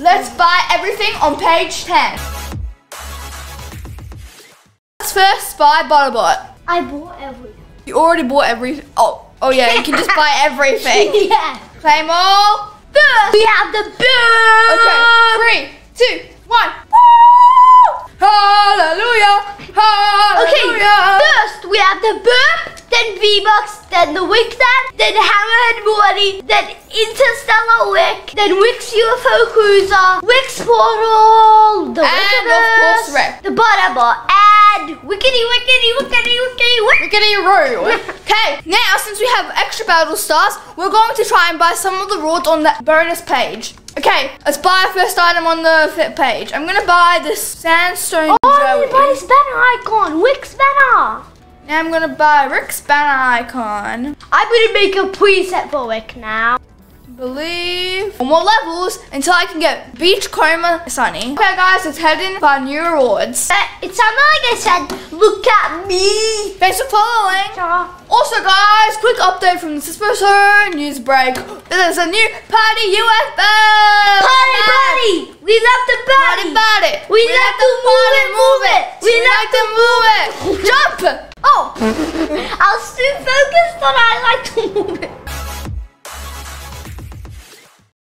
Let's buy everything on page 10. Let's first buy Butterbot. I bought everything. You already bought every. Oh, oh yeah, you can just buy everything. yeah. Claim all. First, we have the boom. Okay, three, two, one. Woo! Hallelujah! Okay, first we have the burp, then V-Bucks, then the Wick Dad, then Hammerhead Morty, then Interstellar Wick, then Wick's UFO Cruiser, Wick's Portal, the And, of course, Rick. the Butterbot, and Wickety Wickety Wickety Wickety Wick. Rickety Roo. Okay, now since we have extra battle stars, we're going to try and buy some of the rewards on that bonus page. Okay, let's buy our first item on the page. I'm gonna buy this sandstone Oh, I need to buy this banner icon, Wick's banner. Now I'm gonna buy Rick's banner icon. I'm gonna make a preset for Wick now. Believe. More levels until I can get beach Beachcomber Sunny. Okay guys, let's head in for our new rewards. Uh, It sounded like I said, look at me. Thanks for following. Sarah. Also, guys, quick update from this espresso news break. There's a new party UFO. Party, party! We love the Party, party! party. We like to move it, move it. We like to move it. I was too focused on I like to move it.